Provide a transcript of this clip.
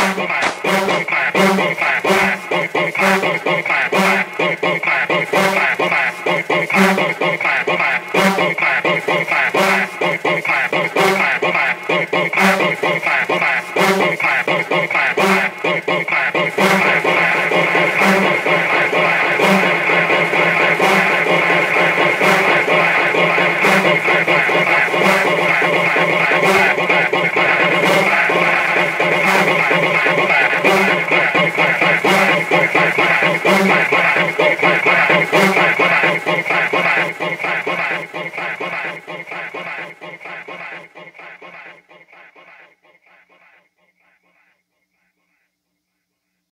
Bye-bye. Yeah.